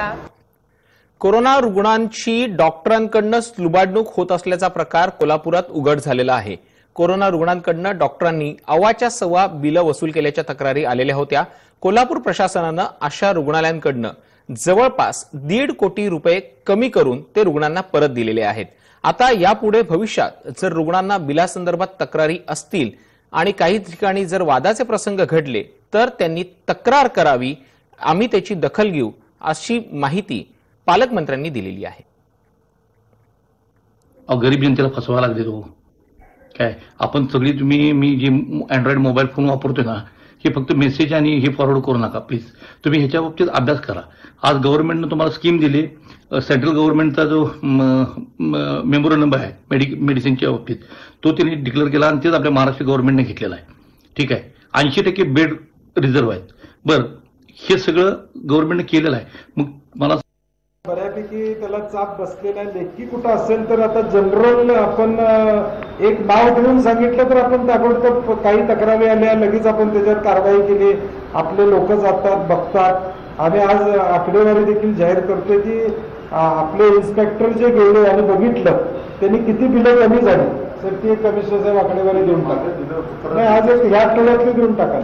का? कोरोना रुग्णांची डॉक्टरांकडनं लुबाडणूक होत असल्याचा प्रकार कोल्हापुरात उघड झालेला आहे. कोरोना रुग्णांकडनं डॉक्टरांनी अवाच्या सव्वा बिलं वसूल केल्याच्या तक्रारी आलेल्या होत्या. कोल्हापूर प्रशासनानं अशा रुग्णालयांकडनं जवळपास दीड कोटी रुपये कमी करून ते रुग्णांना परत दिलेले आहेत. आता यापुढे भविष्यात जर रुग्णांना बिलासंदर्भात तक्रारी असतील आणि काही ठिकाणी जर वादाचे प्रसंग घडले तर त्यांनी तक्रार करावी. आम्ही त्याची दखल घेऊ. अशी माहिती पालकमंत्र्यांनी दिलेली आहे. अहो गरीब जनतेला फसवा लागले तो काय? आपण सगळी तुम्ही मी जे अँड्रॉइड मोबाईल फोन वापरतोय ना हे फक्त मेसेज आणि हे फॉरवर्ड करू नका प्लीज तुम्ही ह्याच्या बाबतीत अभ्यास करा. आज गव्हर्नमेंटनं तुम्हाला स्कीम दिली सेंट्रल गव्हर्नमेंटचा जो मेमोरंडम आहे मेडि मेडिसिनच्या बाबतीत तो त्यांनी डिक्लेअर केला आणि तेच आपल्या महाराष्ट्र गव्हर्नमेंटने घेतलेला आहे. ठीक आहे? ऐंशी टक्के बेड रिझर्व्ह आहेत. बरं हे सगळं गव्हर्नमेंटने केलेलं आहे. मग मला बऱ्यापैकी त्याला चाप बसलेला आहे. लेखी कुठं असेल तर आता जनरल आपण एक नाव देऊन सांगितलं तर आपण ताबडतोब काही तक्रारी आल्या लगेच आपण त्याच्यावर कारवाई केली. आपले लोक जातात बघतात. आम्ही आज आकडेवारी देखील जाहीर करतोय की आपले इन्स्पेक्टर जे गेले आणि बघितलं त्यांनी किती बिलं कमी झाली? तर ती कमिशनर साहेब आकडेवारी देऊन टाका. नाही आज एक ह्या आठवड्यातली देऊन टाका.